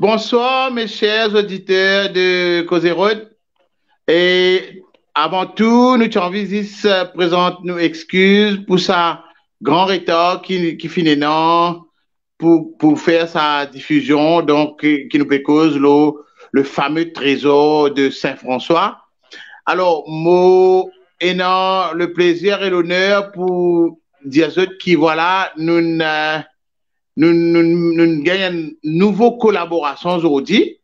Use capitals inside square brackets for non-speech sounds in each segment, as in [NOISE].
Euh, bonsoir mes chers auditeurs de Road. Et avant tout, nous visite, présente nous excuses pour sa grand retard qui, finit non pour, pour faire sa diffusion, donc qui nous cause le, le fameux trésor de Saint-François. Alors, moi, ayant le plaisir et l'honneur pour dire qui voilà, nous, nous, nous, nous gagnons une nouvelle collaboration aujourd'hui.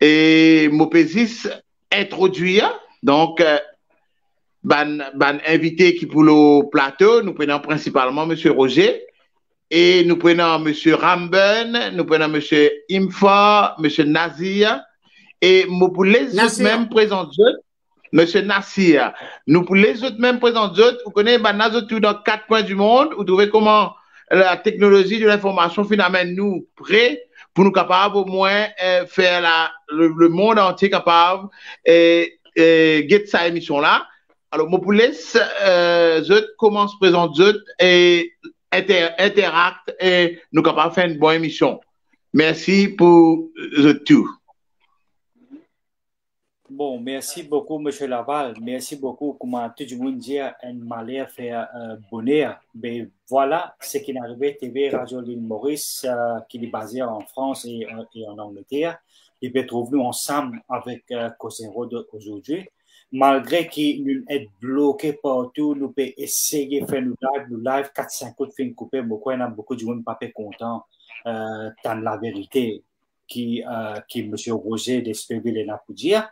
Et Mopésis introduire, donc, euh, ban, ban invité qui pour le plateau, nous prenons principalement M. Roger, et nous prenons M. Ramben, nous prenons M. Imfa, M. Nazir, et nous pour les autres même présenter, M. Nassir. Nous pour les autres même présenter, vous connaissez, ben, nous dans quatre coins du monde, vous trouvez comment la technologie de l'information finalement nous prêts pour nous capables au moins euh, faire la, le, monde entier capable et, et get sa émission là. Alors, moi, pour euh, je commence présenter et inter, interact et nous capables faire une bonne émission. Merci pour tout. Merci beaucoup, M. Laval. Merci beaucoup. Comment tout le monde dit, un malheur fait euh, bonheur. Mais voilà ce qui est arrivé TV Radio Lille Maurice, euh, qui est basé en France et, euh, en Angleterre. Et puis, trouve-nous ensemble avec euh, aujourd'hui. Malgré qu'il est bloqué partout, nous pouvons essayer de faire nos live, nos live 4-5 coups de film coupés. Beaucoup, il y a beaucoup de gens pas contents euh, dans la vérité qui, euh, qui M. Roger d'Espéville là pour dire.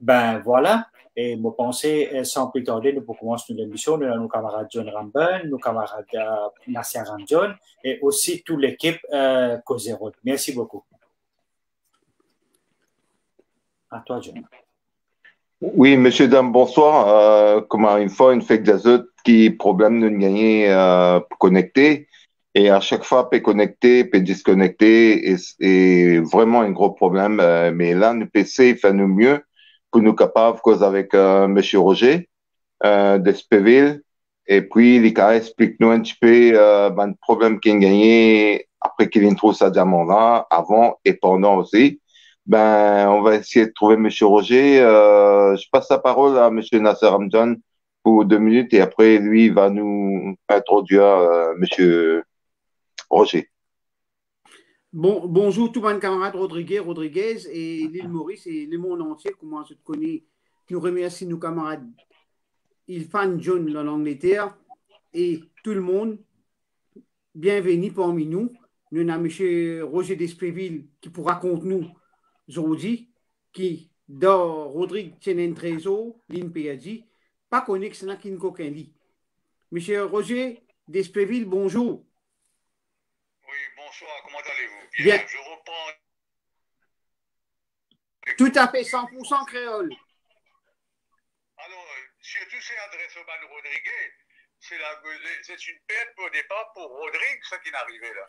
Ben voilà, et je pense, sans plus tarder, nous commencer l'émission. Nous nos camarades John Ramben, nos camarades euh, Nasser Ramjon et aussi toute l'équipe euh. Merci beaucoup. À toi, John. Oui, monsieur, dame, bonsoir. Euh, comment une fois, une d'azote qui problème de gagner euh, connecté et à chaque fois peut connecter, peut disconnecter et, et vraiment un gros problème. Euh, mais là, le PC fait nous mieux pour nous capables cause avec euh, Monsieur Roger euh, d'Espéville. Et puis, l'ICA explique-nous un petit peu euh, ben, le problème qu'il a gagné après qu'il introduit sa diamant là, avant et pendant aussi. Ben, on va essayer de trouver Monsieur Roger. Euh, je passe la parole à Monsieur Nasser Ramjan pour deux minutes et après, lui, va nous introduire euh, Monsieur Roger. Bon, bonjour tout mon camarade Rodriguez, Rodriguez et l'île Maurice et le monde entier, comment je te connais. Nous remercions nos camarades Ilfan John dans l'Angleterre et tout le monde. Bienvenue parmi nous. Nous avons M. Roger Despréville qui pourra raconter nous aujourd'hui, qui dans Rodrigue Tenen Trésor, l'INPAD, pas connu que c'est là qui ne lit. M. Roger Despréville, bonjour. Oui, bonsoir, comment allez-vous? Bien. Je reprends. Tout à fait, 100% créole. Alors, euh, surtout c'est adresse au Ban Rodriguez, c'est une perte au départ pour Rodrigue, ce qui est arrivé là.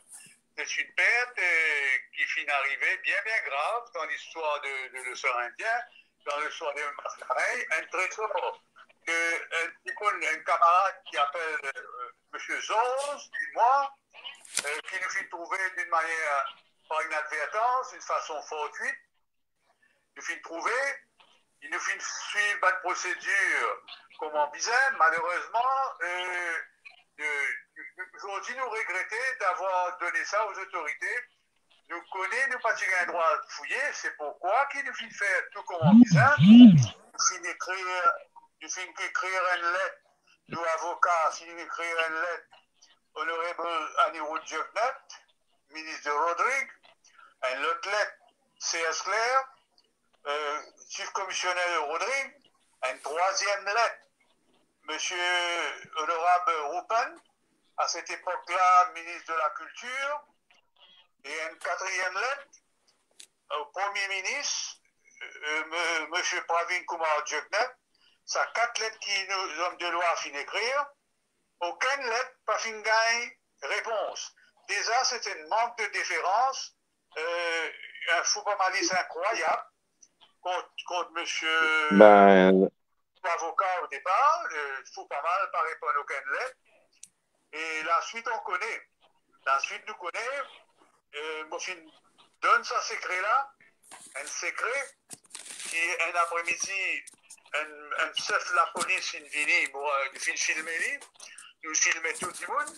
C'est une perte euh, qui finit d'arriver bien, bien grave dans l'histoire de, de l'océan Indien, dans l'histoire de un trésor que un, un camarade qui appelle euh, M. Zoz, et moi, euh, qui nous fit trouver d'une manière, par inadvertance, d'une façon fortuite, nous fit trouver, il nous fit suivre une procédure comme en bizarre, malheureusement, euh, euh, aujourd'hui nous regrettons d'avoir donné ça aux autorités. Nous connaissons, nous pas un droit de fouiller, c'est pourquoi qu'il nous fit faire tout comme en bizarre. Nous écrire, nous écrire une lettre, nous avocats, fit écrire une lettre Honorable Anirudh Jagannath, ministre de Rodrigue, autre lettre, C.S. Claire, euh, chief commissionnaire de Rodrigue, une troisième lettre, Monsieur Honorable Rupen, à cette époque-là, ministre de la Culture, et une quatrième lettre au Premier ministre, euh, M. Pravin Kumar Jagannath, ça quatre lettres qui nous, hommes de loi, fin d'écrire, aucune lettre, pas fin gagne réponse. Déjà, c'était un manque de déférence, euh, un faux pas malice incroyable contre, contre monsieur Ben, l'avocat au départ, le fou pas mal par répondre aucune lettre. Et la suite, on connaît. La suite, nous connaît. euh, moi, fin donne ce secret-là, un secret, qui un après-midi, un, un chef de la police, une vini, moi, il filmer, nous filmer tout le monde.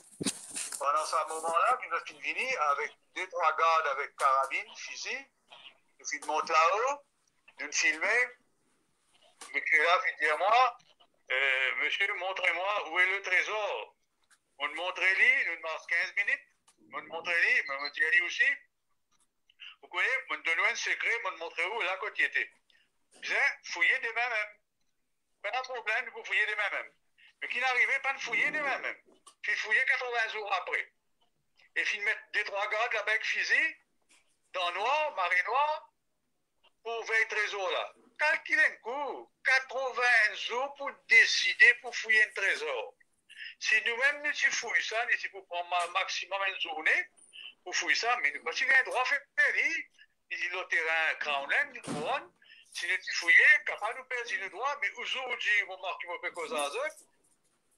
Pendant ce moment-là, nous fin vini avec deux, trois gardes avec carabine, fusil, nous fin monte là-haut, nous filmer, monsieur là, dit moi, euh, monsieur, montrez-moi où est le trésor. On me montre lui, nous demande 15 minutes, on me montre lui, mais on dit lui aussi. Vous connaissez, on me donne un secret, on me montre où, quand il était. Bien, fouillez des mains-mêmes. Pas de problème, vous fouillez des mains-mêmes. Mais qui n'arrivait pas de fouiller des mains-mêmes. Puis fouiller 80 jours après. Et puis mettre des trois gars de la bec fusil, dans noir, marée noire, pour veiller trésor là. Calculez un coup, 80 jours pour décider pour fouiller un trésor. Si nous-mêmes nous fouillons ça, nous pour prendre maximum une journée pour fouiller ça, mais nous continuons un droit à faire Il le terrain Crownland, couronne, si nous fouillons, capable de perdre le droit, mais aujourd'hui, qui me fait cause à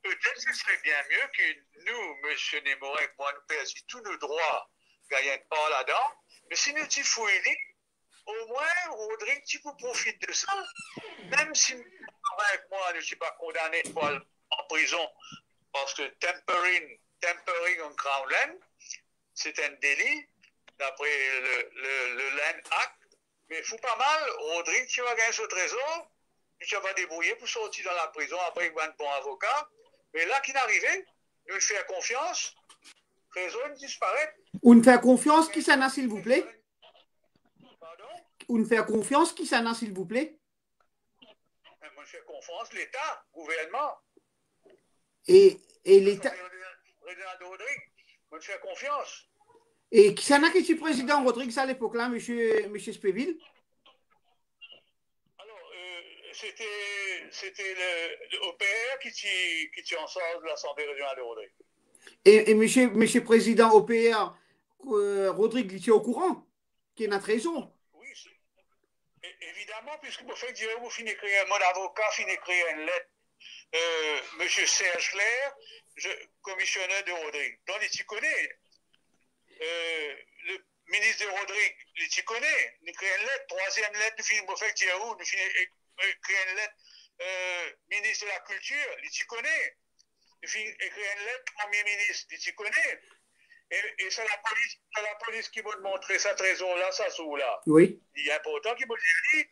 peut-être ce serait bien mieux que nous, M. Némorek, moi, nous perdons tous nos droits, gagnons pas là-dedans, mais si nous fouillons, au moins, Rodrigue, tu peux profiter de ça. Même si avec moi, je ne suis pas condamné pour en prison, parce que tempering, tempering en Crown c'est un délit, d'après le, le, Land Act. Mais faut pas mal, Rodrigue, tu vas gagner ce trésor, tu vas débrouiller pour sortir dans la prison, après il va un bon avocat. Mais là, qui n'arrivait, nous faire confiance, trésor disparaît. Ou nous faire confiance, qui s'en a, s'il vous plaît ou nous faire confiance qui s'en a, s'il vous plaît Moi, je fais confiance l'État, gouvernement. Et, et l'État. Président Rodrigue, je fais confiance. Et qui s'en a qui est président Rodrigue à l'époque-là, monsieur, monsieur Spéville c'était, c'était le, le OPR qui tient, qui tient en charge de l'Assemblée régionale de Rodrigue. Et, et monsieur, monsieur président OPR, euh, Rodrigue, il est au courant, qui a notre raison? Évidemment, puisque vous faites dire, vous finissez écrire, mon avocat finit écrire une lettre, euh, M. Serge Claire, je, commissionnaire de Rodrigue. Donc, il s'y connaît. Euh, le ministre de Rodrigue, il s'y connaît. Il écrit une lettre, troisième lettre, nous finissons, vous faites dire, nous finissons écrire une lettre, euh, ministre de la Culture, il s'y connaît. Il écrire une lettre, premier ministre, il s'y connaît. Et, et c'est la police, la police qui va montrer cette raison-là, ça sous-là. Oui. Il est important qu'il me dise,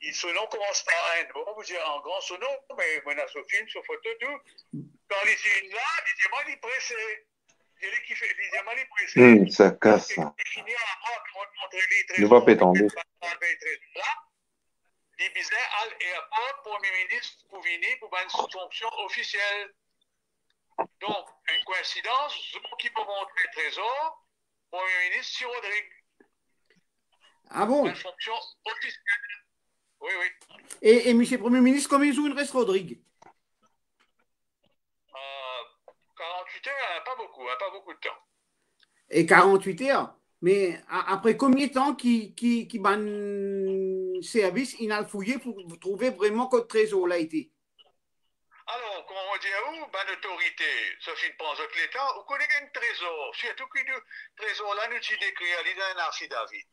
il, son nom commence par N. Bon, vous dire en grand son nom, mais on a son film, son photo, tout. Dans les unes là, les diamants, il est pressé. Il dit qu'il fait, les diamants, il est pressé. Hum, ça casse, ça. Il finit montrer les. Ne va. Il disait à l'aéroport, Premier ministre, pour venir pour une fonction officielle. Donc, une coïncidence, ce qui peut montrer le trésor, Premier ministre, c'est Rodrigue. Ah bon? Une fonction officielle. Oui, oui. Et, et M. le Premier ministre, combien joue reste Rodrigue? Euh, 48 heures, hein, pas beaucoup, hein, pas beaucoup de temps. Et 48 heures? Mais après combien de temps qui, qui, qui ban service, il a fouillé pour trouver vraiment que le trésor l'a été alors, comment on dit à où Ben, l'autorité, ça fait une pense que l'État, vous connaissez un trésor, surtout que le trésor là, nous, tu décris, il y a un affidavit.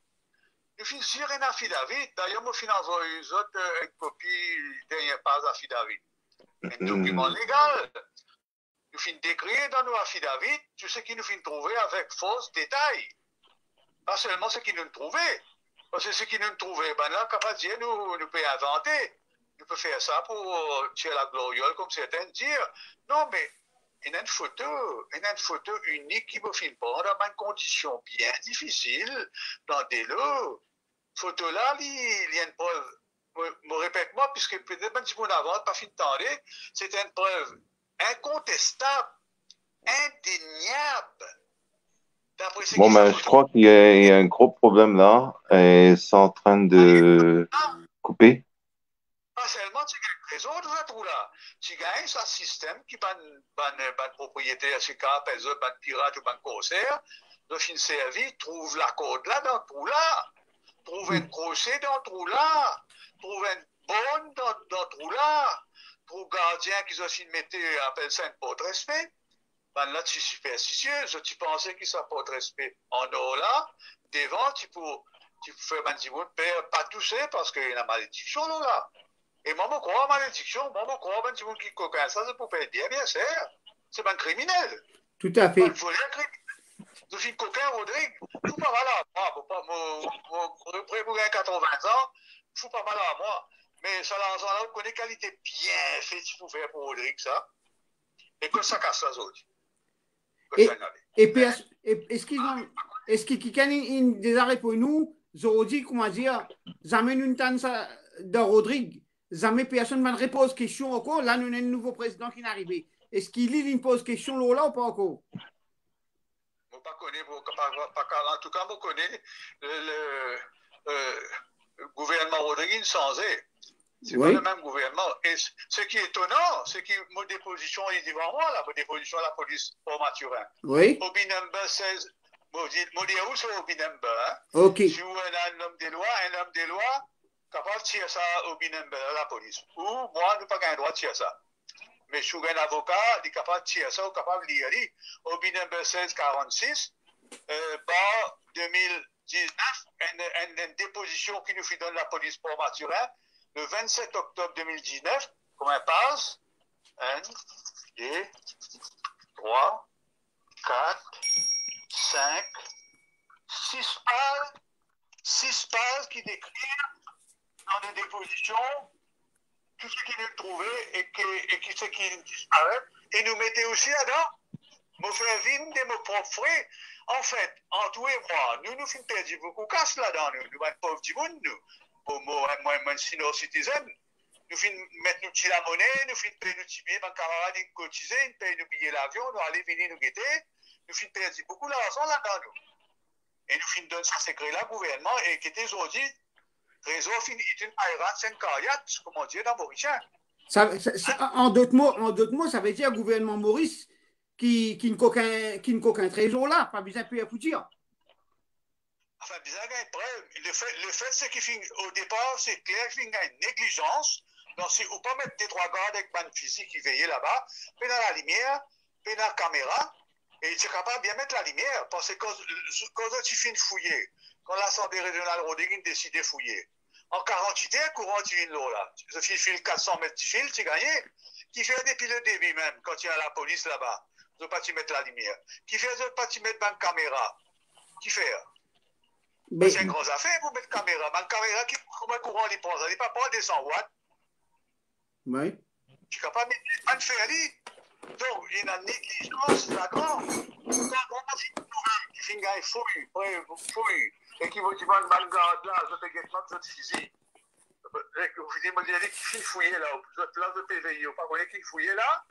Nous finissons sur un affidavit, d'ailleurs, nous finissons envoyer une autres une copie d'un pas affidavit. Un document légal. Nous finissons décrire dans nos affidavits tout ce qui nous finit trouver avec faux détails. Pas seulement ce qui nous trouvait. Parce que ce qui nous trouvait, ben là, capable de dire, nous, nous pouvons inventer il peut faire ça pour tirer la gloriole, comme certains disent. Non, mais il y a une photo, il y a une photo unique qui me filme pas dans une condition bien difficile, dans des lots. Photo là, il y a une preuve. Me répète-moi, puisque peut-être même si vous n'avez pas fini de c'est une preuve incontestable, indéniable. Bon, ben, je crois qu'il y, a un gros problème là, et c'est en train de ah. couper. Tu gagnes un système qui ban, ban, ban propriétaire, ce cas, par exemple, ban pirate ou ban corsaire, de fin servi, trouve la code là dans le trou-là. Trouve un crochet dans le trou-là. Trouve une bonne dans, dans le trou-là. Trouve gardien qui aussi mettre, appelle ça un porte respect. Ben là, tu es superstitieux. Tu pensais soit pas de respect en là. Devant, tu peux, tu peux faire un pas toucher parce qu'il y a une malédiction là. Et moi, je crois malédiction. Moi, je crois un mot qui coquin. Ça, c'est pour faire bien, bien sûr. C'est un criminel. Tout à fait. Il faut rien criminel. Je suis coquin, Rodrigue. Je suis pas malade. Moi, je pas, pour 80 ans, je suis pas malade, moi. Mais ça, là, ça, là, connaît qualité bien faite pour faire pour Rodrigue, ça. Et que ça casse les autres. Et, et puis, est-ce ont des arrêts pour nous, Zorodi, comment dire, jamais une tante de Rodrigue, jamais personne ne me pose question encore, là, nous avons un nouveau président qui est arrivé. Est-ce qu'il lui pose question là ou pas encore? Je ne connais pas, en tout cas, je connais le, euh, le gouvernement Rodrigue sans c'est oui. pas le même gouvernement. Et ce qui est étonnant, c'est que ma déposition est devant moi, la déposition de la police au Mathurin. Oui. Au Binemba 16, je dis où c'est au Binemba. Hein? OK. Si vous êtes un homme des lois, un homme des lois, capable de tirer ça au Binemba, la police. Ou moi, je n'ai pas le droit de tirer ça. Mais je suis un avocat, il est capable de tirer ça, capable de lire. Au Binemba 16 46, euh, bar 2019, une, une, une, déposition qui nous fait donner la police pour Mathurin le 27 octobre 2019, combien passe 1, 2, 3, 4, 5, 6 pages, 6 pages qui décrivent dans des dépositions tout ce qu'il est trouvé et, et qui, ce qui disparaît. Et nous mettez aussi là-dedans, mon frère Vim, de mon propres frais. En fait, entre tout et moi, nous nous faisons perdre beaucoup casse là-dedans, nous, nous, pauvres du monde, nous senior citizen, nous finissons mettre nous la monnaie, nous finissons payer nos billets, mes camarades, nous cotiser, nous payons nos billets d'avion, nous allons venir nous guetter, nous finissons perdre beaucoup d'argent là-dedans. Et nous finissons donner ça secret là, gouvernement, et qui était aujourd'hui, réseau finit une aérat 5 carrières, comme on dit dans Mauricien. En d'autres mots, en d'autres mots, ça veut dire gouvernement Maurice qui, qui ne coquin trésor là, pas besoin de payer à dire. Enfin, bizarre, le fait, le fait c'est qu'au départ, c'est clair qu'il y a une négligence. Donc, si on peut mettre des trois gardes avec ban physique qui veillent là-bas, puis dans la lumière, puis dans la caméra, et tu es capable de bien mettre la lumière, parce que quand, quand tu finis de fouiller, quand l'Assemblée régionale Rodrigue décide de fouiller, en 48 heures, courant tu viens là. Tu fil 400 mètres de fil, tu gagnes. Qui fait depuis le début même, quand il y a la police là-bas, tu ne pas tu mettre la lumière? Qui fait de pas tu mettre une caméra? Qui fait? Mais... C'est une grosse affaire pour mettre caméra. Ma caméra, qui, comment courant il prend Ça n'est pas prendre des 100 watts. Oui. Tu ne peux pas mettre un fer Donc, il y a une négligence, d'accord Quand on qui fait un fouille, fouille, et qui vous dit, garde là, je te guette pas, je te fusil. Vous dites, moi, a qui fait fouiller là, je te lance de PVI, pas vous qui fouiller là,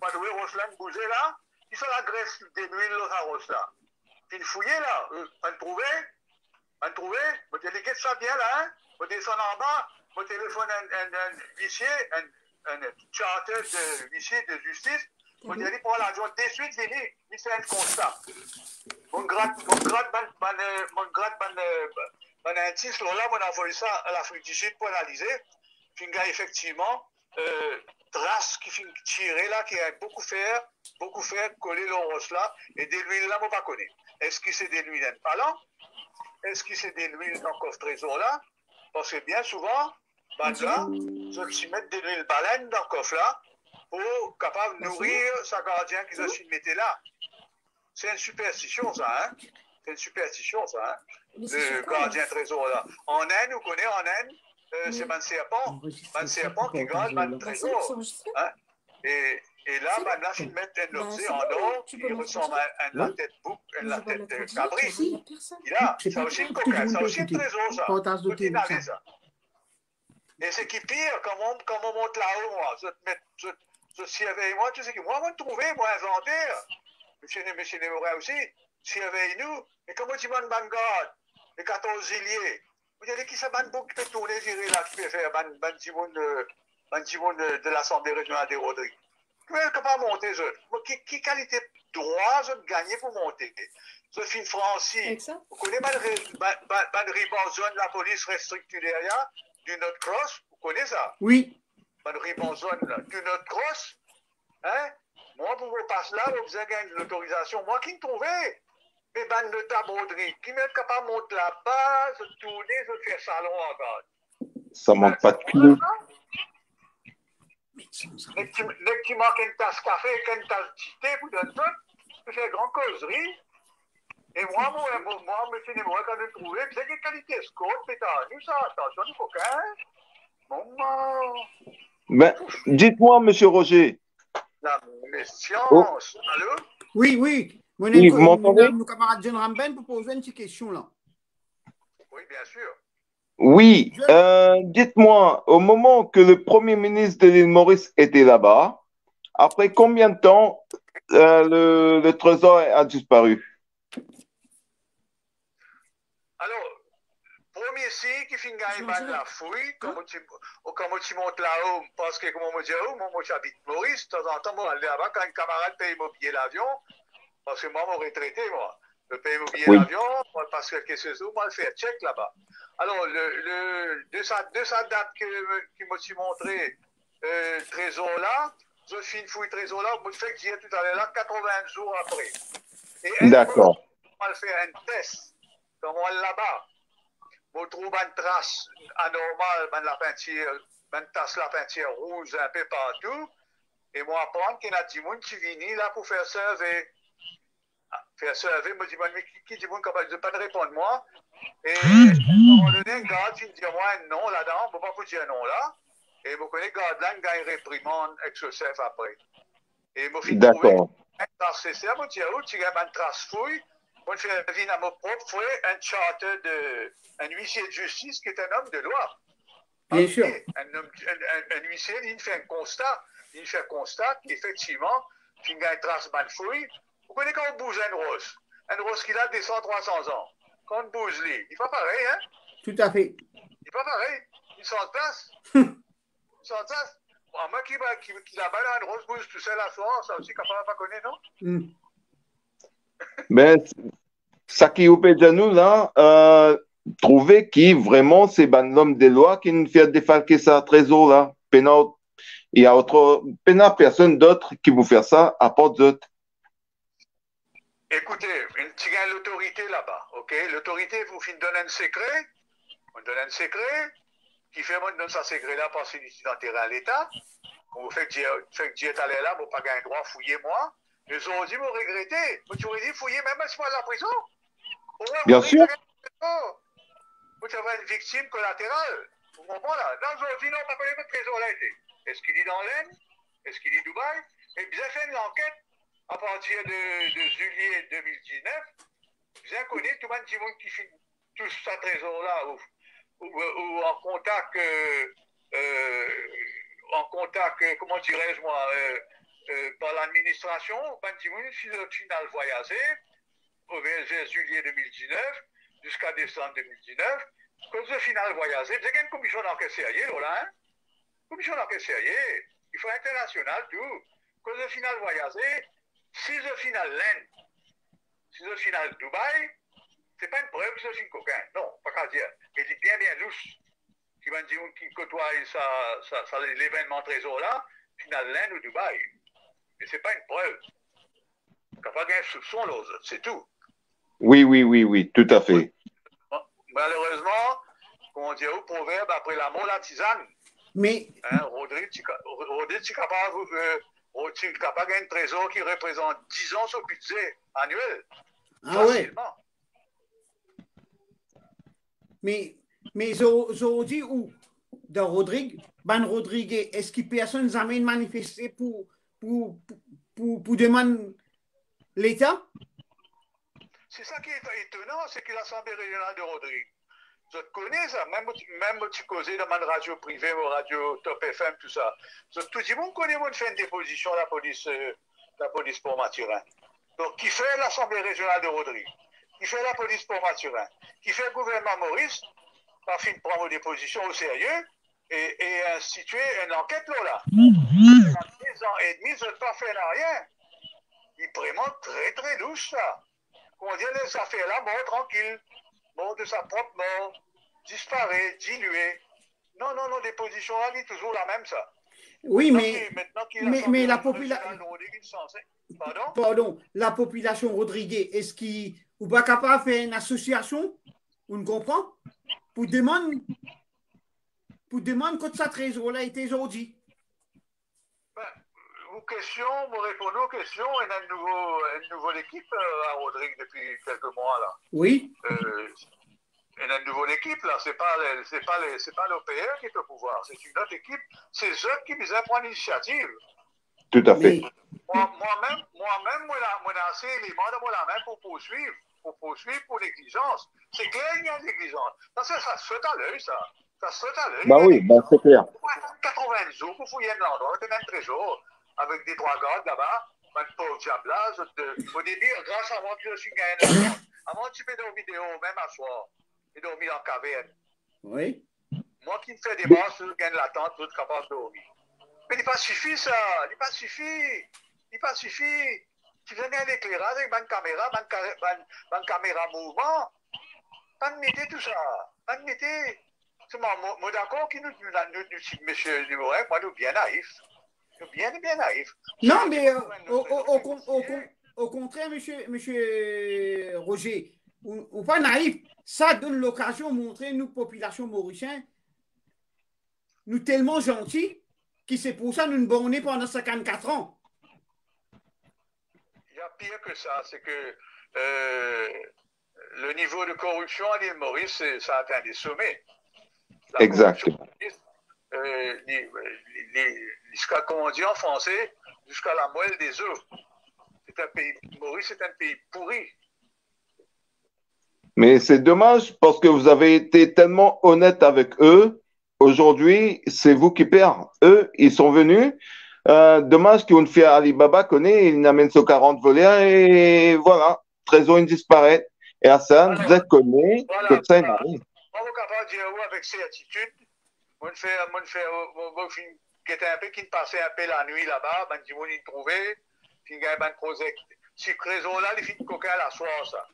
pas de Roslan bouger là, fait la graisse des nuits, l'autre à Roslan. Puis fouiller là, on trouvé, on trouvé, vous déléguez ça bien là, hein? Descendez en bas, vous téléphonez un, huissier, un, un charter de huissier de justice, vous dites pour l'adjoint de suite, il fait un constat. Mon grade, mon grade, mon grade, mon indice, là, on a envoyé ça à l'Afrique du Sud pour analyser. Puis, il y a effectivement, euh, trace qui finit tirer là, qui a beaucoup fait, beaucoup fait, coller l'oros là, et des l'huile là, on ne pas connaître. Est-ce que c'est des d'un talent? Est-ce que c'est des huiles dans le coffre trésor là Parce que bien souvent, là, je suis mettre des huiles baleines dans le coffre là pour capable de nourrir sa gardien qui se mettait là. C'est une superstition ça, hein? C'est une superstition ça, hein? Le gardien trésor là. En Inde, vous connaissez en Inde, euh, c'est un serpent, un serpent qui garde un trésor. Hein? Et, et là, maintenant, je vais mettre un objet en or qui ressemble à un la tête bouc, la tête de cabri. Il a, ça aussi une coquin, ça aussi un trésor, ça. Tout ça. Et ce qui est pire, quand on, quand on monte là-haut, moi, je te mets, je, je surveille moi, tu sais que moi, on trouver, moi, inventaire. Monsieur, monsieur Némorin aussi, surveille-nous. Et comment tu m'en les 14 ziliers, vous avez qui ça, ban bouc qui peut tourner, j'irai là, qui peut faire, ban, ban, ban, ban, de, de l'Assemblée régionale des Rodrigues. Pas droit je gagner pour monter? Sophie Francis, vous connaissez le ruban zone de la police restructurée du Notre Cross Vous connaissez ça? Oui. Le ruban zone du Notre Cross Hein? Moi, pour vous passer là, vous avez l'autorisation. Moi qui me trouvais, mes bandes de tabauderie, qui m'est capable de monter là-bas, se tourner, se faire salon encore. Ça manque pas de que tu manques une tasse café, une tasse de. Bon, Ben, dites-moi, monsieur Roger. la méfiance. Allô? Oui, oui. Mon Oui, ami- vous m'entendez? mon camarade John Ramben pour poser une petite question là. Oui, bien sûr. Oui, euh, dites-moi, au moment que le Premier ministre de l'île Maurice était là-bas, après combien de temps euh, le, le trésor a disparu? Alors, premier signe qui finit mal la fouille, comme tu, comme tu montes là-haut, parce que, comme on me dit, oh, moi, moi, j'habite Maurice, de temps en temps, moi, aller là-bas, quand un camarade paye mon billet d'avion, parce que moi, mon retraité, moi, je paye mon billet Oui. d'avion, parce que qu'est-ce que moi, le faire check là-bas. Alors, le, le, de, sa, de sa date que, qui m'a tu montré, euh, trésor là, je fais une fouille trésor là, je fais que j'y ai tout à l'heure là, 80 jours après. Et D'accord. on va faire un test. Comme on là-bas. On trouve une trace anormale, ben la peinture, ben tasse la peinture rouge un peu partout. Et moi, apprendre qu'il y a du monde qui vient là pour faire survey. Ah, Faire survey, moi, je dis, mais qui, qui dit monde capable de pas de répondre moi? Et à un moment donné, un gars, il me dit, moi, un nom là-dedans, on ne peut pas vous dire un nom là. Et vous connaissez, gars, là, il réprimande avec ce chef après. Et moi, je D'accord. c'est ça, moi, tu as où, tu as une trace fouille. Moi, je fais venir à mon propre fouille un charter de, un huissier de justice qui est un homme de loi. Bien sûr. Un, homme- un- un- un huissier, il fait un constat, il fait un constat qu'effectivement, tu as une trace mal fouille. Vous connaissez quand on bouge un rose, un rose qui a des 100, 300 ans. Quand on bouge lui, il n'est pas pareil, hein? Tout à fait. Il n'est pas pareil. Il s'en place. [LAUGHS] il s'en place. Bon, moi qui, va- qui, qui la balle un rose bouge tout seul à soir, ça aussi, capable de pas connaître, non? Hmm. [LAUGHS] Ben, ça qui vous dire nous, là, euh, trouver qui vraiment c'est ben l'homme des lois qui nous fait défalquer ça trésor, là. Pénal, il y a autre, pénal personne d'autre qui vous fait ça à part d'autres. Écoutez, une tu gagnes l'autorité là-bas, ok? L'autorité vous fait donner un secret, on donne un secret, qui fait moi donne ce secret là parce qu'il est terrain à l'État. On vous fait que Dieu, est allé là, vous pas gagner droit, fouiller moi. Les autres dit, vous regrettez. Vous aurais dit, fouiller même à la prison. Bien vous sûr. Vous avez une victime collatérale. Vous comprenez là? Là, vous avez dit, non, pas connaître votre trésor là. Est-ce qu'il est dans l'Aisne? Est-ce qu'il est Dubaï? Et bien fait une enquête à partir de, juillet 2019, bien connu tout le monde qui fait tout ce trésor-là ou, en contact, euh, euh, en contact, comment dirais-je moi, euh, par l'administration, le final voyagé au vers juillet 2019 jusqu'à décembre 2019, quand le final voyagé, avez une commission d'enquête sérieuse, là, hein? Commission d'enquête sérieuse, il faut international, tout. Quand le final voyagé, si le final l'Inde, si le final Dubaï, c'est pas une preuve que c'est un coquin. Non, pas qu'à dire. Mais il est bien, bien louche. Qui va dire qui côtoie ça, ça, ça, l'événement trésor là, final l'Inde ou Dubaï. Mais c'est pas une preuve. Quand pas un soupçon, l'autre, c'est tout. Oui, oui, oui, oui, tout à fait. Malheureusement, comme on dit au proverbe, après la mort, la tisane. Mais, Hein, Rodrigue, tu Rodrigue, tu es capable, euh, tu es capable d'un trésor qui représente 10 ans son budget annuel. ah facilement. Mais, mais dit où? De Rodrigue, Ban Rodrigue, est-ce que personne jamais manifesté pour, pour, pour, pour, pour demander l'État? C'est ça qui est étonnant, c'est que l'Assemblée régionale de Rodrigue, je connais ça, même, même tu causais dans ma radio privée, ou radio Top FM, tout ça. Je, tout le monde connaît, moi, fait une déposition la police, euh, la police pour Mathurin. Donc, qui fait l'Assemblée régionale de Rodrigue, qui fait la police pour Mathurin, qui fait le gouvernement Maurice, par fin de prendre des positions au sérieux et, instituer une enquête là. là. En 10 ans et demi, je ne pas fait rien. Il est vraiment très, très louche, ça. Qu'on dit les affaires là, mort tranquille, mort de sa propre mort, disparaît, dilué. Non, non, non, des positions il est toujours la même, ça. Oui, Maintenant mais, maintenant a mais- la le popula- président Rodrigue censé- Pardon? pardon, la population Rodriguez, est-ce qu'il ou pas capable de faire une association, on comprend, pour demander, pour demander que ça trésor là été aujourd'hui. Questions, vous répondez aux questions. Il y a une, nouveau, une nouvelle équipe euh, à Rodrigue depuis quelques mois. là. Oui, Euh, il y a une nouvelle équipe. là. C'est pas, c'est pas, les- c'est pas l'OPR qui est au pouvoir. C'est une autre équipe. C'est eux qui visaient prendre l'initiative. Tout à fait. Moi-même, moi-même, moi, moi, dans ces éléments de moi la main pour poursuivre, pour poursuivre pour négligence. C'est clair, il y a une négligence. Parce que ça se fait à l'œil, ça. Ça se fait à l'œil. Bah oui, bah c'est clair. Ouais, 80 jours pour fouiller un endroit, t'es même très jour, avec des trois gars là-bas, ben pauvre diable là, je te- au début, grâce à moi je suis gagné, avant tu fais des vidéos, même à soir, et dormir en caverne. oui, Moi qui me fais des masses, je gagne la tente, je suis capable de dormir. Mais il n'est pas suffi ça, il n'est pas suffi, il n'est pas suffi. Tu viens un éclairage avec une caméra, une, ca- une- une caméra mouvement, pas de tout ça, pas de métier. C'est moi d'accord qui nous, nous, monsieur Dumoulin, moi nous bien naïfs. Bien, bien naïfs. Non, mais euh, au, au- au con- au con- au contraire, monsieur, monsieur Roger, ou, ou pas naïf, ça donne l'occasion de montrer nous, population mauricienne, nous tellement gentils, que c'est pour ça que nous nous bornons pendant 54 ans. Il y a pire que ça, c'est que euh, le niveau de corruption à l'île Maurice, ça atteint des sommets. La Exactement. Euh, les- on dit en français, jusqu'à la moelle des œufs. C'est un pays, Maurice est un pays pourri. Mais c'est dommage parce que vous avez été tellement honnête avec eux. Aujourd'hui, c'est vous qui perdez. Eux, ils sont venus. Euh, dommage qu'on fait Alibaba connaît, il n'amène ce 40 voleurs et voilà, trésor il disparaît. Et Hassan, vous êtes connu, Voilà, que ça il voilà. dire oui, avec ces attitudes. Moi, je fais, moi, je fais, moi, je était un peu, qui passait un peu la nuit là-bas, ben, du monde, il trouvait, puis a ben, project. Si Crézo là, il finit de coquin à la soir, ça.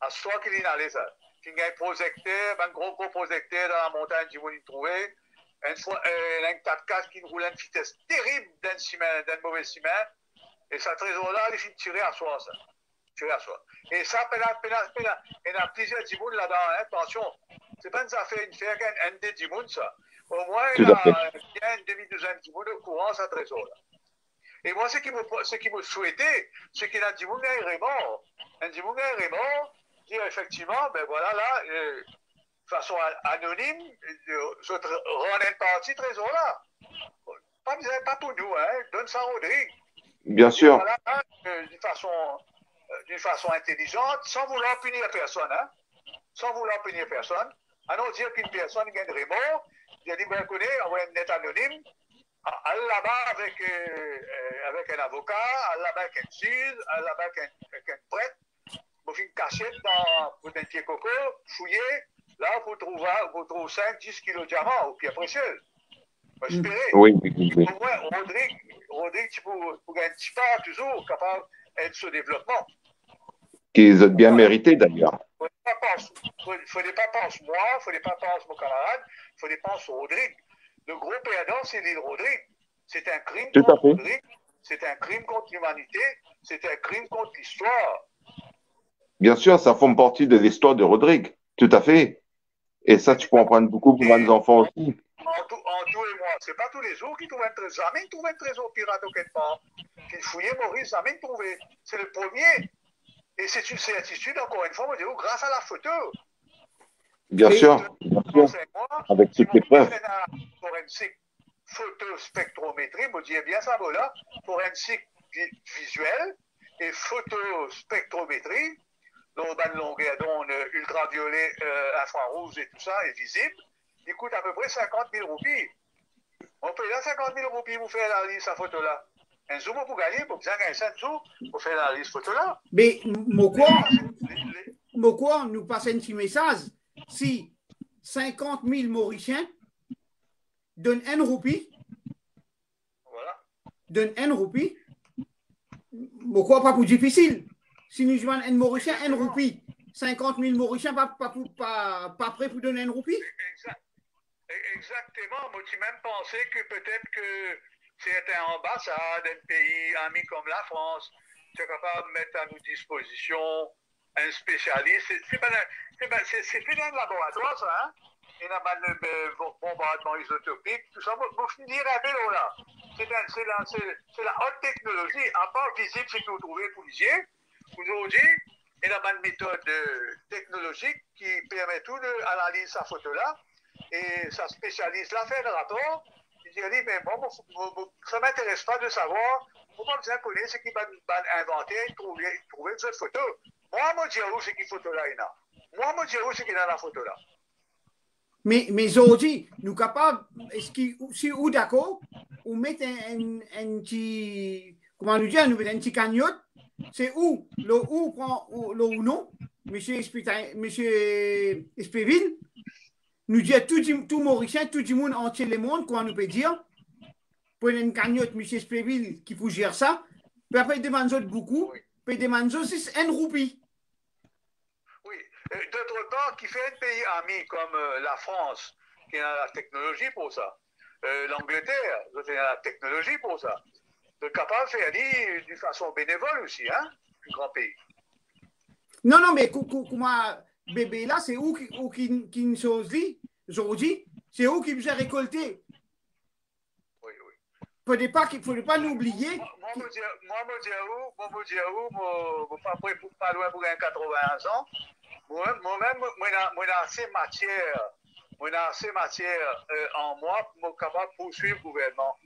À soir qu'il est allé, ça. A un projecteur, ben, gros, gros projecteur dans la montagne, monde, il trouvait. Une fois, euh, un 4x4 qui roule à une vitesse terrible d'un ciment, d'un mauvais ciment. Et ça, trésor là, finit de tirer à soir, ça. Tirer à soir. Et ça, il y a, il y a plusieurs Djibouti là-dedans, hein, attention. C'est pas une affaire, une affaire un des Djibouti, ça. Au moins, il y à a une demi-douzaine de au courant, ça trésor. Et moi, ce qui me, ce qui me souhaitait, c'est qu'il a un Djibouti un Raymond. Un Djibouti un Raymond, dire effectivement, ben voilà, là, euh, de façon anonyme, euh, je rends une partie trésor là. Pas, pas pour nous, hein. Donne ça à Rodrigue. Bien sûr. Voilà, hein, euh, d'une façon, euh, d'une façon intelligente, sans vouloir punir personne, hein, sans vouloir punir personne. À non dire qu'une personne gagne Raymond, il a dit, ben, écoutez, on va être anonyme, allez là-bas avec, euh, avec un avocat, allez là-bas avec un juge, allez là-bas avec un, avec un prêtre, vous faites une cachette dans votre pied coco, fouillez, là, vous trouvez, vous trouvez 5, 10 kilos de diamants au pied précieux. Vous espérez. Oui, oui, oui, oui. Au moins, Rodrigue, Rodrigue, tu peux, pour gagner un petit pas, toujours capable d'être sur le développement. Qu'ils ont bien mérité d'ailleurs. Il ne fallait pas penser moi, il ne fallait pas penser mon camarade, il fallait penser Rodrigue. Le gros perdant, c'est l'île Rodrigue. C'est un crime Tout contre. Rodrigue, c'est un crime contre l'humanité, c'est un crime contre l'histoire. Bien sûr, ça forme partie de l'histoire de Rodrigue. Tout à fait. Et ça, tu peux en prendre beaucoup pour les enfants aussi. En tout, en tout et moi, c'est pas tous les jours qu'ils trouvent un trésor. Jamais ils trouvent un trésor pirate au quelque part. Qu'ils fouillaient Maurice, jamais ils trouvaient. C'est le premier. Et c'est une certitude, encore une fois, grâce à la photo. Bien Et- sûr, bien sûr. Renseigne-moi, Avec toutes les preuves. forensique photospectrométrie, vous dites bien ça, voilà, forensique vi- visuel et photospectrométrie, dont une longueur d'onde ultraviolet, euh, infrarouge et tout ça est visible, il coûte à peu près 50 000 roupies. On peut là 50 000 roupies pour faire la liste sa photo-là. Un zoom pour gagner, pour bien gagner 5 zoom pour faire la liste photo-là. Mais Mokwa nous passe un petit message. Si 50 000 Mauriciens donnent un roupie, Voilà. donnent un roupie, Mokwa pas pour difficile. Si nous jouons un Mauricien, un roupie, 50 000 Mauriciens pas, pas, prêts pour donner un roupie. Exact. Exactement. Moi, j'ai même pensé que peut-être que certaines ambassades, un pays ami comme la France, sont capables de mettre à nos dispositions un spécialiste. C'est le laboratoire, ça, hein? Il y a le bombardement isotopique, tout ça. Vous finir un peu là. C'est la, haute technologie, à part visible, c'est que vous trouvez policier. Aujourd'hui, il y a une méthode technologique qui permet tout d'analyser sa photo là. Et sa spécialiste l'a fait le rapport. Il dit, mais bon, ça m'intéresse pas de savoir. Comment vous connaissez ce qui va inventer, trouver, trouver cette photo. Moi, je dis où c'est qui photo là, il a. Moi, je dis où c'est qui dans la photo là? Mais, mais aujourd'hui, nous capables, est-ce si vous d'accord, on met un, un, petit, comment nous dire, un petit cagnotte, c'est où, le où prend le ou non, monsieur, monsieur Espéville, nous dit tout, tout Mauricien, tout le monde entier le monde, comment nous peut dire, prenez une cagnotte, monsieur Espéville, qui faut gérer ça, puis après, il demande beaucoup, puis il demande aussi un roupie. Euh, d'autre part, qui fait un pays ami comme euh, la France, qui a la technologie pour ça, euh, l'Angleterre, qui a la technologie pour ça, de capable de faire d'une façon bénévole aussi, hein, un grand pays. Non, non, mais comment bébé là, c'est où qui, où qui, qui nous chose dit, aujourd'hui, c'est où qui vous a récolté. Oui, oui. Il ne faut, faut pas l'oublier. Moi, je me dis moi, je me dis où, moi, je me dis où, moi, pas, pas loin pour un 81 ans, moi-même, moi, j'ai assez matière, moi, assez matière euh, en moi pour capable de poursuivre le gouvernement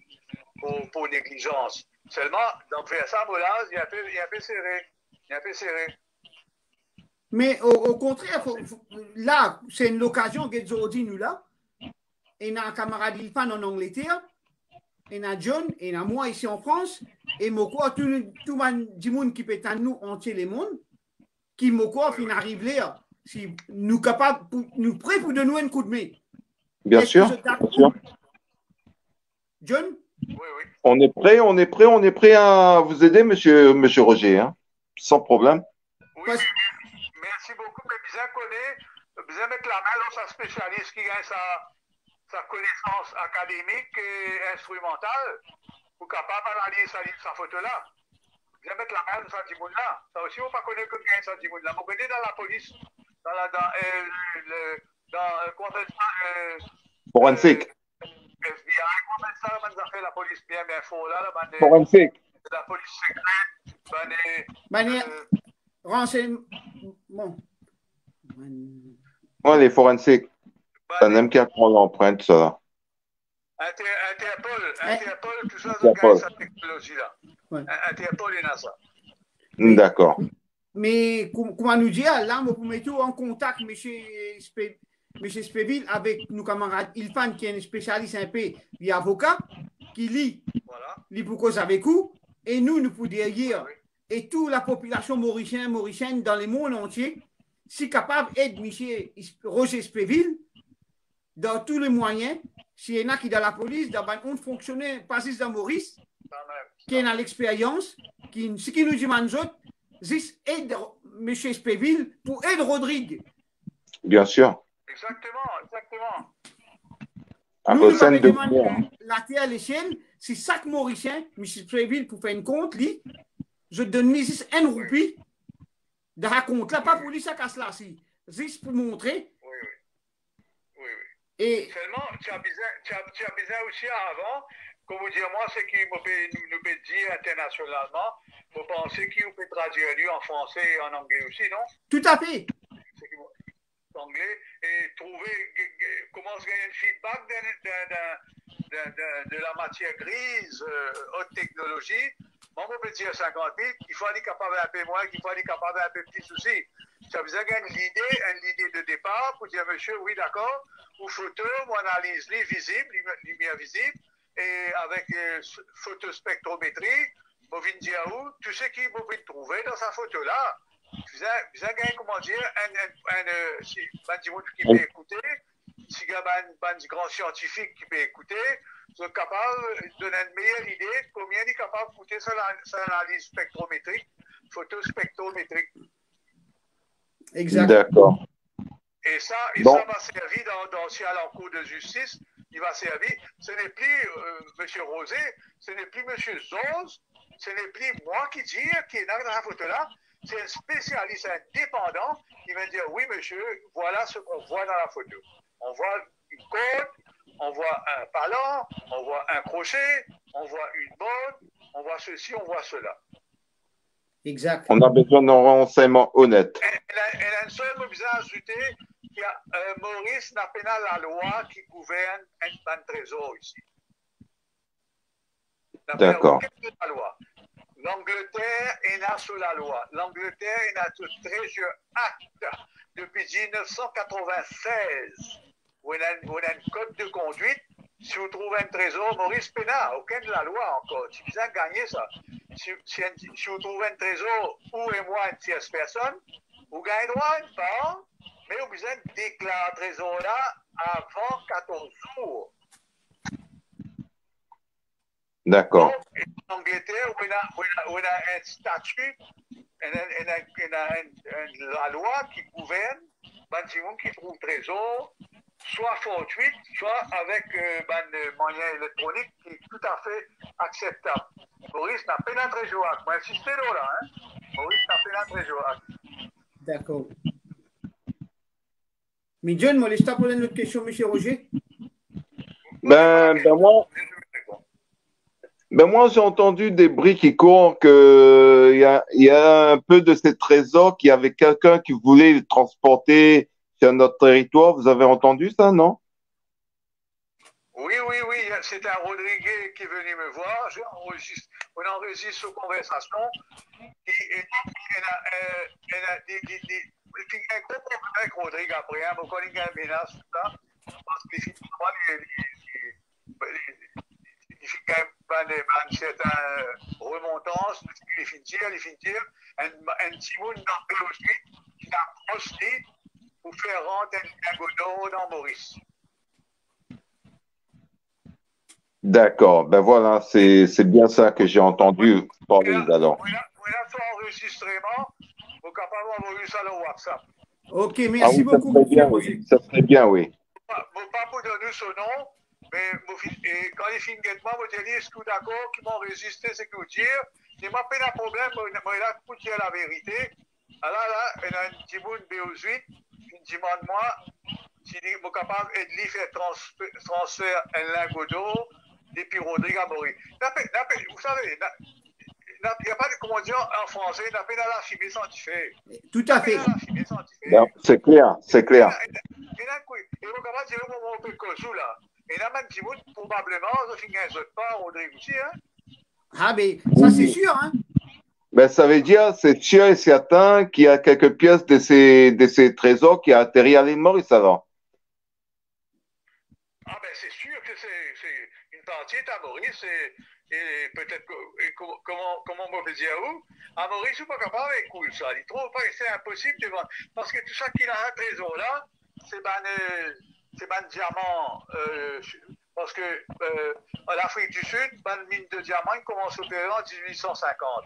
pour, pour négligence. Seulement, dans faire ça, là, il il est un peu serré. Il est un peu serré. Mais au, au contraire, faut, faut, là, c'est une occasion que aujourd'hui nous là. Et a un camarade Ilfan en Angleterre, et a John, et a moi ici en France, et moi, tout, tout le monde qui peut nous entier le monde qui Moko fin arrive là, si nous capables, nous prêts pour donner un coup de main. Bien sûr, bien sûr. John? Oui, oui. On est prêt, on est prêt, on est prêt à vous aider, monsieur, monsieur Roger, hein, sans problème. Oui, Parce... merci beaucoup, mais bien bien mettre la main dans sa spécialiste qui a sa, sa connaissance académique et instrumentale pour capable d'analyser sa, sa photo-là viens mettre la main sur Dimoun-là. Ça aussi, on ne pas connaître que bien ça, Dimoun-là. On connaît dans la police, dans la. Dans, euh, le, dans euh, comment ça euh, Forensique. Euh, FBI, comment ça, on a fait la police bien, bien fort là, là, ben, Forensique. La police secrète, ben, ben, euh, renseignement. Ouais, les forensiques. Ben, ça n'aime qu'à prendre l'empreinte, ça. Là. Interpol, Interpol, tout ça, c'est cette technologie-là. Ouais. Interpol et NASA. D'accord. Mais comment nous dire, là, vous mettez en contact, M. Spéville, avec nos camarades Ilfan, qui est un spécialiste un peu, et avocat, qui lit voilà. les cause avec vous, et nous, nous pouvons dire, et toute la population mauricienne, mauricienne dans le monde entier, si capable d'aider M. Roger Spéville dans tous les moyens s'il y en a qui dans la police, dans un fonctionnaire, pas juste dans Maurice, qui a l'expérience, qui, ce qui nous demande c'est aide M. Spéville pour aider Rodrigue. Bien sûr. Exactement, exactement. Nous, nous de la terre à l'échelle, si chaque Mauricien, M. Spéville, pour faire une compte, lui, je donne juste un roupie de raconte là, pas pour lui, ça casse là, si. Juste pour montrer et... Seulement, tu as besoin, tu as, tu as besoin aussi avant, comme dire, moi, ce qui nous peut dire internationalement, vous pensez qu'il peut traduire lui en français et en anglais aussi, non? Tout à fait. Anglais et trouver comment se gagner un feedback de, de, de, de, la matière grise, euh, haute technologie. Moi, on peut dire 50 000, il faut aller capable un peu moins, qu'il faut aller capable un peu plus aussi. Ça veut dire une idée, une idée de départ pour dire, monsieur, oui, d'accord, ou photo, ou analyse les visibles, lumière visible, et avec euh, photospectrométrie, Bovin Diaou, tout ce qui vous pouvez trouver dans sa photo-là. Vous avez, comment dire, un, un, un, euh, si, qui peut écouter, si il y a un, grand scientifique qui peut écouter, vous êtes capable de donner une meilleure idée de combien il est capable d'écouter sa analyse spectrométrique, photospectrométrique. Exact. D'accord. Et ça, et bon. ça m'a servi dans, dans, si à la cour de justice, il va servir. Ce n'est plus euh, M. Rosé, ce n'est plus M. Zoz, ce n'est plus moi qui dis, qui est dans la photo là, c'est un spécialiste indépendant qui va dire, oui monsieur, voilà ce qu'on voit dans la photo. On voit une côte, on voit un palan, on voit un crochet, on voit une bonne, on voit ceci, on voit cela. Exact. On a besoin d'un renseignement honnête. Elle a, elle a une seule besoin d'ajouter qu'il y a euh, Maurice n'a pas la loi qui gouverne un, un trésor ici. D'accord. La loi? L'Angleterre est là sous la loi. L'Angleterre est là sous Treasure Act depuis 1996. Où on a, où on a une code de conduite. Si vous trouvez un trésor, Maurice Pénard, aucun de la loi encore. Tu viens gagner ça. Si, si, si vous trouvez un trésor, ou et moi, une tierce personne, vous gagnez droit à une part, mais vous besoin de déclarer trésor là avant 14 jours. D'accord. Donc, en Angleterre, on a, un statut, on a, la loi qui gouverne, ben, si vous qui trouve trésor, soit fortuite, soit avec euh, ben, le moyen électronique qui est tout à fait acceptable. Maurice n'a pas d'un trésor. Moi, insistez là, là, hein. Maurice n'a pas. D'accord. Mais John, moi, je t'ai posé une autre question, monsieur Roger. Ben, ben moi, ben moi j'ai entendu des bruits qui courent que il y a, il y a un peu de ces trésors qu'il y avait quelqu'un qui voulait le transporter sur notre territoire. Vous avez entendu ça, non? Oui, oui, oui, c'est un Rodriguez qui est venu me voir. On enregistre nos conversations. Et, et il a, euh, il a il y a un gros problème avec Rodrigue après, hein, mon collègue a menace, tout ça. Parce que les, les, il fait quand même pas des ben, certaines remontances, les finir, les finir. Un, un petit monde dans le qui a pour faire rentrer un godot dans Maurice. D'accord. Ben voilà, c'est, c'est bien ça que j'ai entendu parler alors. On a, son enregistrement, vous capable d'envoyer ça sur WhatsApp. Ok, Ah merci oui, ça beaucoup, serait monsieur bien, oui. Ça serait bien, oui. Mon pas pour donner son nom, mais et quand il finit moi, je dis, est-ce que vous d'accord qu'ils m'ont enregistré ce que vous dire Il m'a pas de problème, moi, moi, là, pour dire la vérité. Alors là, il y a un petit bout de BO8, il me demande moi, si je suis capable de faire transfert, transfert un lingot d'eau depuis Rodrigue à pas- pas- Vous savez, il n'y a pas de, comment dire en français, il n'y a pas de la chimie scientifique. Tout à fait. Pas de c'est clair, c'est clair. Et on commence à dire, peut que là. Et là, même petit bout, probablement, ça finit un autre part, Rodrigue aussi, hein. Ah, mais ça, c'est sûr, hein? Ben, ça veut dire, c'est sûr et certain qu'il y a quelques pièces de ces, de ces trésors qui a atterri à l'île Maurice avant. Ah, ben, c'est sûr que c'est une partie à Maurice, et, peut-être, comment, comment on peut dire où? À Maurice, suis pas capable avec cool, ça. Il trouve pas c'est impossible de vendre. Parce que tout ça qu'il a un trésor là, c'est ben, euh, ben diamant, euh, parce que, euh, en Afrique du Sud, le mine de diamant, il commence au opérer en 1850.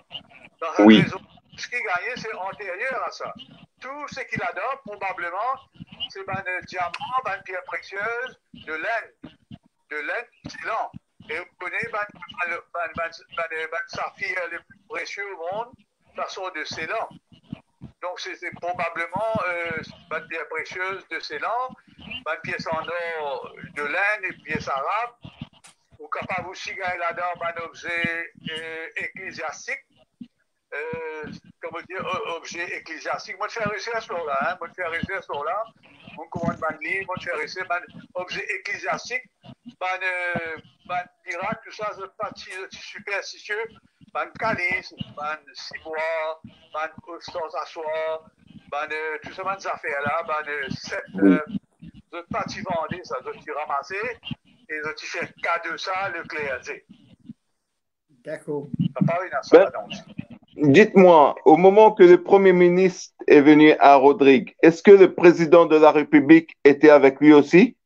Dans un Oui. trésor, ce qu'il gagnait, c'est antérieur à ça. Tout ce qu'il adore, probablement, c'est ben, de diamant, ben, de pierres précieuses, de laine. De laine, c'est lent. Et vous connaissez, ben, ben, ben, ben, ben, ben, ben, saphir le plus précieux au monde, ça sort de Ceylan. Donc, c'est probablement euh, de pierres précieuses de Ceylan, ben, pièces en or de laine et pièces arabes. Ou capable aussi gagner là-dedans un objet euh, ecclésiastique. Euh, comment dire, objet ecclésiastique. Moi, je fais ce là hein. Moi, je fais ce là Mon commande ban livre, moi, je fais réussir ben, objet ecclésiastique. Ben, pirate, tout ça, c'est pas si si superstitieux. Ben, calice, ben, ciboire, ben, ostentation, ben, euh, tout ça, ben, des affaires-là, ben, euh, sept, euh, de pas t'y vendre, ça, de t'y ramasser, et de t'y faire cas de ça, le sais. D'accord. Ben-. Dites-moi, au moment que le Premier ministre est venu à Rodrigue, est-ce que le président de la République était avec lui aussi?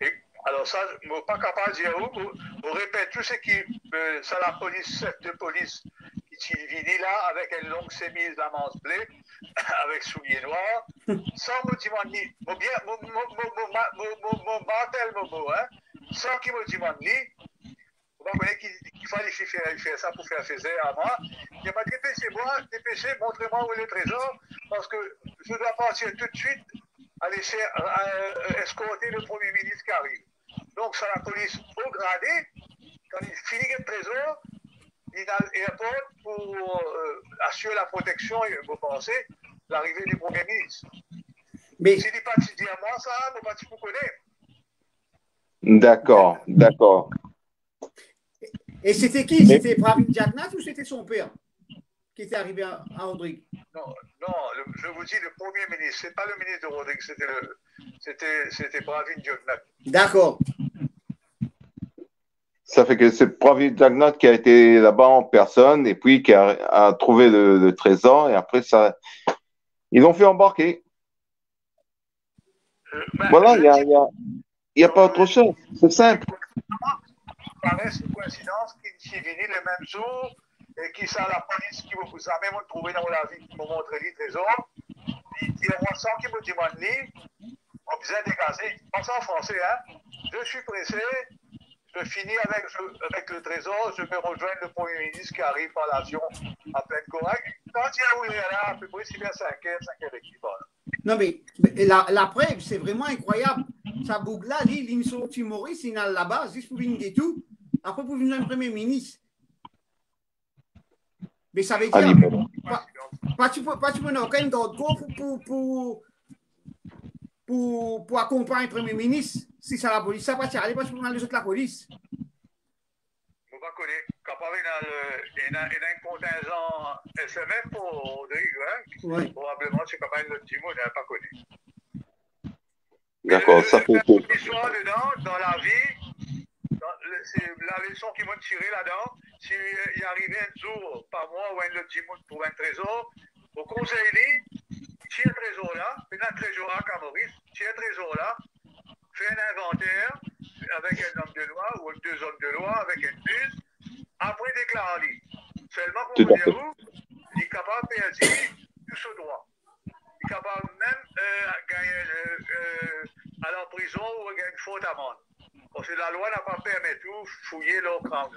Et, alors ça, je ne pas capable de dire vous répétez tout ce qui, euh, c'est la police, chef de police, qui vini là avec une longue chemise la manche bleue, [LAUGHS] avec souliers noirs, sans me ni, mon bien, mon, mon, mon, mon, mon, mon, mot, hein, sans qu'il me dise ni, vous voyez qu'il fallait faire, faire ça pour faire faire à moi. Il m'a dépêchez-moi, dépêchez, montrez-moi où est le trésor, parce que je dois partir tout de suite aller faire, euh, escorter le Premier ministre qui arrive. Donc, c'est la police au gradé, quand il finit le trésor, il l'aéroport pour euh, assurer la protection, et vous pensez, l'arrivée du Premier ministre. Mais... Pas dit à moi, ça, vous pas vous connaître. D'accord, d'accord. Et c'était qui? C'était Pravin Jagnat ou c'était son père qui était arrivé à, à Rodrigue? Non, non je vous dis le Premier ministre, ce n'est pas le ministre de Rodrigue, c'était, c'était Pravin Jagnat. D'accord. Ça fait que c'est Pravin Jagnat qui a été là-bas en personne et puis qui a, trouvé le, trésor et après ça, ils l'ont fait embarquer. Euh, ben, voilà, il n'y a, y a, y a pas autre chose. C'est simple paraît une coïncidence qui est venu le même jour et qui c'est la police qui vous a même trouvé dans la vie, qui m'a montré les trésors. Il y a un sang qui me demande, on de gazer. Pense en français, hein. Je suis pressé, je finis avec, avec le trésor, je vais rejoindre le Premier ministre qui arrive par l'avion à pleine correcte. Quand il est là, à peu près, c'est bien 5 heures, 5 heures et Non, mais, la, la, preuve, c'est vraiment incroyable. Ça boucle là, il y a une Maurice, il est là-bas, juste pour une tout. Après, pour venir un Premier ministre. Mais ça veut dire. Pas, pas, tu peux, pas tu peux aucun d'autre pour, pour, pour, pour, pour accompagner le Premier ministre. Si c'est la police, ça va aller parce que les autres la police. Vous ne connaissez y a un contingent SMF pour Rodrigue, hein? Oui. Probablement, c'est quand même le petit mot, n'a pas connu. D'accord, ça fait. L'histoire dedans, dans la vie, c'est la leçon qu'ils m'ont tirée là-dedans. S'il y arrivait un jour par mois où un petit monde pour un trésor, au conseil, si un trésor là, un trésor à Camoris, si un trésor là, fait un inventaire avec un homme de loi ou deux hommes de loi avec une puce, après déclarer. Seulement pour vous il est capable de payer tout ce droit. Il est capable même euh, gagner euh, euh, à la prison ou gagner une faute amende. Parce que la loi n'a pas permis tout fouiller leur crâne.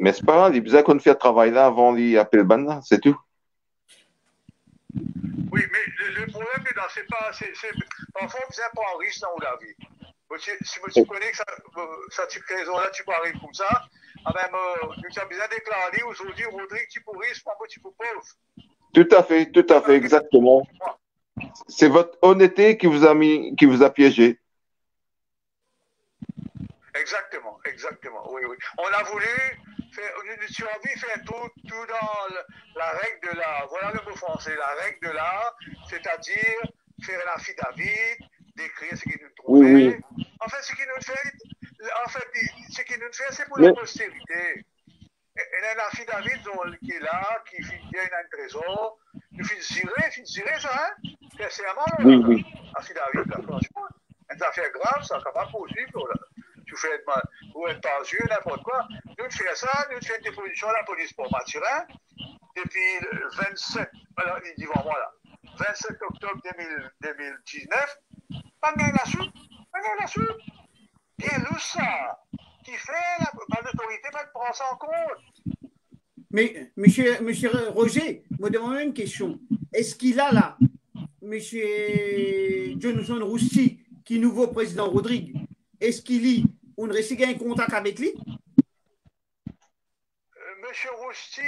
Mais c'est pas grave, il besoin qu'on fait le travail là avant d'appeler le ban, c'est tout. Le, problème est c'est pas. C'est, parfois, on ne pas un risque dans la vie. Si tu connais que ça, euh, ça type de raison-là, tu peux arriver comme ça, ah ben, euh, nous avons besoin déclarer aujourd'hui, Rodrigue, tu peux risque, moi, tu peux pauvre. Tout à fait, tout à fait, exactement. C'est votre honnêteté qui vous a mis, qui vous a piégé. Exactement, exactement. Oui, oui. On a voulu tu as envie de faire tout, tout dans la règle de l'art. Voilà le mot français, la règle de l'art, c'est-à-dire faire un affidavit, décrire ce qu'il nous trouvait. Oui, oui. En fait, ce qu'il nous fait, en fait, ce qu'il nous fait, c'est pour la postérité. Il y a un affidavit qui est là, qui vient un trésor. Il faut tirer, il tirer ça, hein? C'est vraiment oui, oui. affidavit, là, franchement. Une affaire grave, ça, capable poursuivre, là tu fais ou un n'importe quoi. Nous faisons ça, nous faisons une déposition à la police pour Mathurin depuis le 27, alors il dit vraiment là, 27 octobre 2019. Pas de la suite, pas de la suite. Bien nous ça, qui fait l'autorité, pas de prendre ça en compte. Mais, monsieur, monsieur Roger, me demande une question. Est-ce qu'il a là, monsieur Johnson Roussi, qui nouveau président Rodrigue, est-ce qu'il lit on réussit à un contact avec lui? Euh, Monsieur Rousti,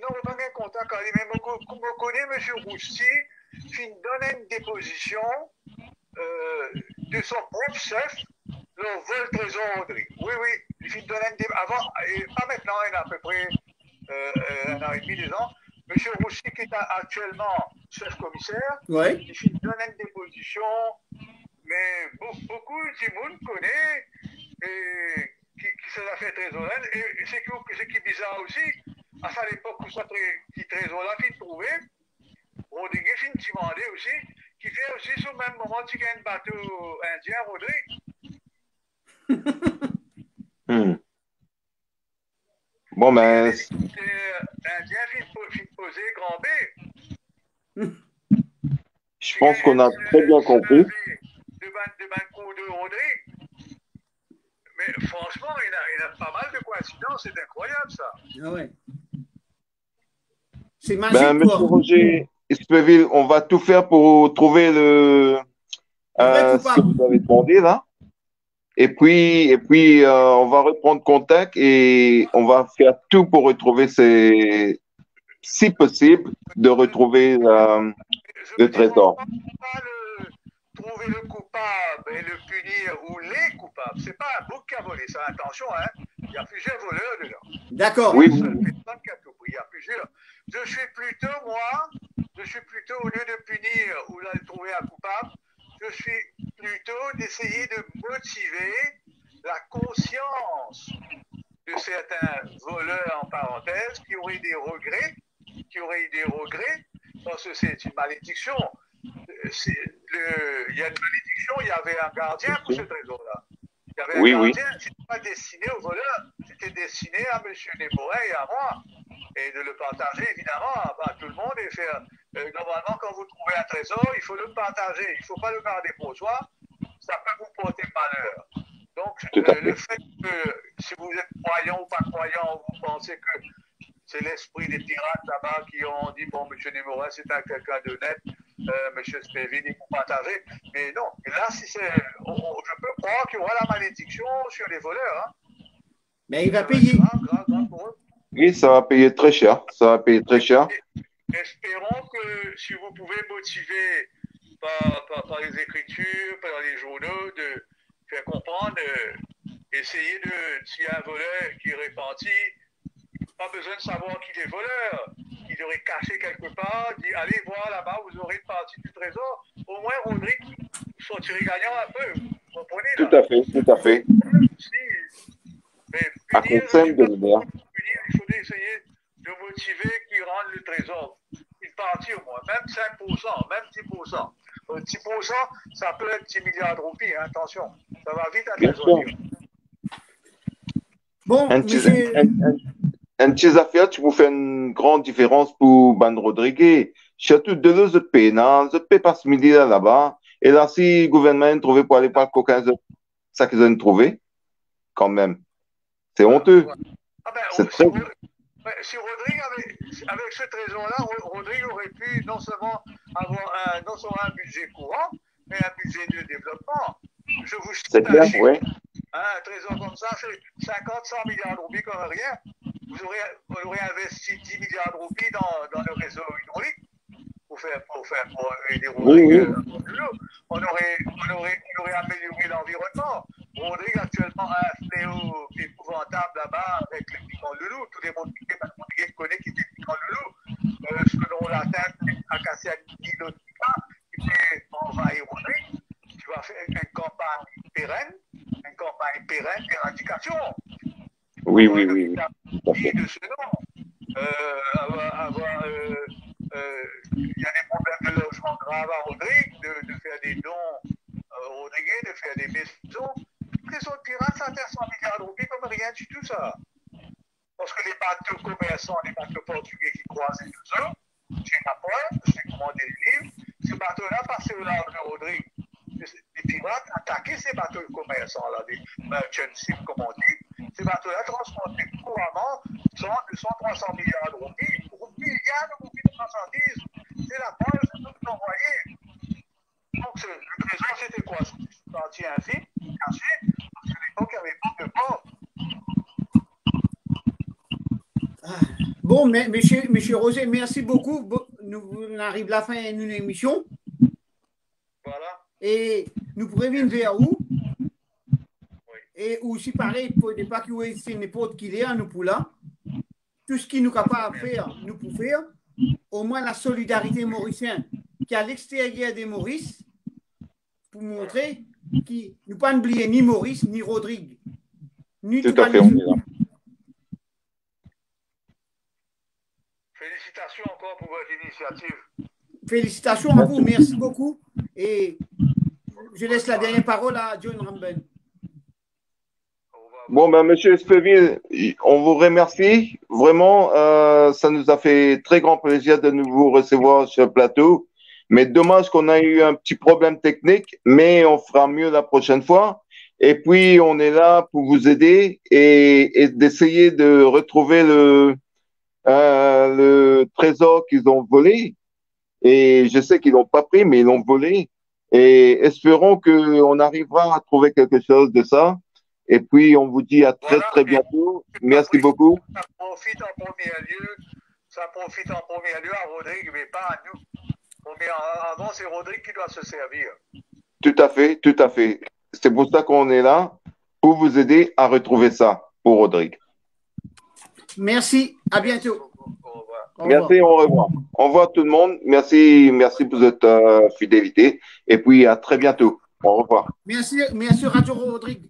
non, on n'a pas un contact avec lui, mais je connais Monsieur Rousti, qui donne une déposition euh, de son propre chef, le vol trésor Audrey. Oui, oui, il donne une déposition, avant, et pas maintenant, il a à peu près euh, un an et demi, deux ans, Monsieur Rousti, qui est actuellement chef commissaire, ouais. il donne une déposition mais beaucoup de monde connaît et qui, qui se l'a fait trésorier. Et ce qui, est bizarre aussi, à cette époque où ça qui trésor-là, qui trouvait, Rodriguez fin demandé aussi, qui fait aussi sur le même moment qu'il y a un bateau indien, Rodrigue. [LAUGHS] hmm. Bon, ben, C'est un bien film posé, grand B. je pense qu'on a très bien compris. De Banco de Rodrigue. [LAUGHS] Franchement, il a, il a pas mal de coïncidences, c'est incroyable ça. Ah ouais. C'est magique. Ben, Monsieur. Roger Espeville, on va tout faire pour trouver le, euh, ce que vous avez demandé là. Et puis, et puis euh, on va reprendre contact et on va faire tout pour retrouver ces, si possible, de retrouver euh, Je Le trésor. on ne peut pas le- trouver le coupable et le punir ou les coupables. C'est pas un bouc qui a volé, ça, attention, hein. Il y a plusieurs voleurs dedans. D'accord. Oui. Il y a plusieurs. Je suis plutôt, moi, je suis plutôt, au lieu de punir ou de trouver un coupable, je suis plutôt d'essayer de motiver la conscience de certains voleurs, en parenthèse, qui auraient des regrets, qui auraient eu des regrets, parce que c'est une malédiction. Il y a une malédiction, il y avait un gardien pour ce trésor-là. Il y avait un Oui, oui. gardien, c'était pas destiné aux voleurs, c'était destiné à M. Desmorais et à moi. Et de le partager, évidemment, à à tout le monde et faire. euh, normalement, quand vous trouvez un trésor, il faut le partager. Il ne faut pas le garder pour soi. Ça peut vous porter malheur. Donc, euh, le fait que si vous êtes croyant ou pas croyant, vous pensez que c'est l'esprit des pirates là-bas qui ont dit bon, M. Desmorais, c'est un quelqu'un d'honnête, M. Spevin, il faut partager. Mais non, là, si c'est. on- je peux croire qu'il y aura la malédiction sur les voleurs. Hein. Mais il va payer. Grave, grave, grave pour eux. Oui, ça va payer très cher. Ça va payer très cher. Espérons que si vous pouvez motiver par, par, par les écritures, par les journaux, de faire comprendre, euh, essayer de, s'il y a un voleur qui est repenti, pas besoin de savoir qu'il est voleur. Il aurait caché quelque part, dit allez voir là-bas, vous aurez une partie du trésor. Au moins, Rodrigue sortirait gagnant un peu. Vous comprenez là? Tout à fait, tout à fait. Si. Mais À punir, il faudrait essayer de motiver qu'ils rendent le trésor. Une partie au moins, même 5%, même 10%. Euh, 10%, ça peut être 10 milliards de roupies, hein, attention. Ça va vite à Bien trésor. sûr. Bon, Un un, un- un petit affaire, tu vous fais une grande différence pour Ban Rodriguez. Surtout de paie, non? Je paie pas ce midi là, là-bas. Et là, si le gouvernement a trouvé pour aller par le coquin, ça qu'ils ont trouvé. Quand même. C'est honteux. Ah ben, C'est très- si Rodrigue avait, avec ce trésor-là, Ro- Rodrigue aurait pu non seulement avoir un, non seulement un budget courant, mais un budget de développement. Je vous cite C'est un clair, chiffre. ouais. Hein, un trésor comme ça, c'est 50, 100 milliards de roupies comme rien. Vous aurez, vous aurez investi 10 milliards de roupies dans, dans le réseau hydraulique pour faire, pour faire, pour aider Oui, oui. L'eau. On aurait, on aurait, on aurait amélioré l'environnement. Rodrigue actuellement a un fléau épouvantable là-bas avec les piquants de loup. Tous les Rodriguez, parce que Rodriguez connaît qui étaient piquants de loup. Euh, selon la tête, à casser un kilotica, qui fait envahir Rodrigue. Tu vas faire une campagne pérenne, une campagne pérenne d'éradication. Oui, oui, oui, oui. Tout à fait. Et de ce nom. Euh, avoir, avoir, euh, euh, il y a des problèmes de logement graves à Rodrigue, de, de faire des dons euh, au Rodriguez, de faire des maisons. Les autres pirates, ça atteint 100 milliards de roupies comme rien du tout, ça. Parce que les bateaux commerçants, les bateaux portugais qui croisent les deux eaux, j'ai ma pointe, j'ai commandé les livres, ces bateaux-là passaient au large de Rodrigue. Les les pirates attaquaient ces bateaux commerçants-là, des merchant ships, comme on dit. Ces bateaux-là transportaient couramment 100, 200, 300 milliards de roupies. Roupies, milliards de roupies de marchandises. C'est la base de tout envoyé. Donc, ce- le trésor, c'était quoi C'était une partie infime, cachée, parce qu'à l'époque, il n'y avait pas de port. bon, mais, merci beaucoup. Nous, on arrive à la fin d'une émission Voilà. et nous pourrions vers où Et aussi, pareil, pour ne pas qu'il c'est n'importe qui est, nous pour là. Tout ce qui nous capable de faire, nous pouvons faire. Au moins la solidarité mauricienne qui est à l'extérieur des Maurice pour montrer que nous pas oublier ni Maurice ni Rodrigue. Ni Tout tout à fait, on est là. Félicitations encore pour votre initiative. Félicitations à vous, merci beaucoup. Et je laisse la dernière parole à John Ramben. Bon, ben, Monsieur Espeville, on vous remercie. Vraiment, euh, ça nous a fait très grand plaisir de vous recevoir sur le plateau. Mais dommage qu'on a eu un petit problème technique, mais on fera mieux la prochaine fois. Et puis, on est là pour vous aider et, et d'essayer de retrouver le, euh, le trésor qu'ils ont volé. Et je sais qu'ils l'ont pas pris, mais ils l'ont volé. Et espérons qu'on arrivera à trouver quelque chose de ça. Et puis, on vous dit à très, Voilà, très bientôt. Merci beaucoup. Ça profite en premier lieu, ça profite en premier lieu à Rodrigue, mais pas à nous. Mais avant, c'est Rodrigue qui doit se servir. Tout à fait, tout à fait. C'est pour ça qu'on est là, pour vous aider à retrouver ça pour Rodrigue. Merci, à bientôt. Merci, au revoir. Au revoir tout le monde. Merci, merci pour votre euh, fidélité. Et puis, à très bientôt. Au revoir. Merci, merci Radio Rodrigue.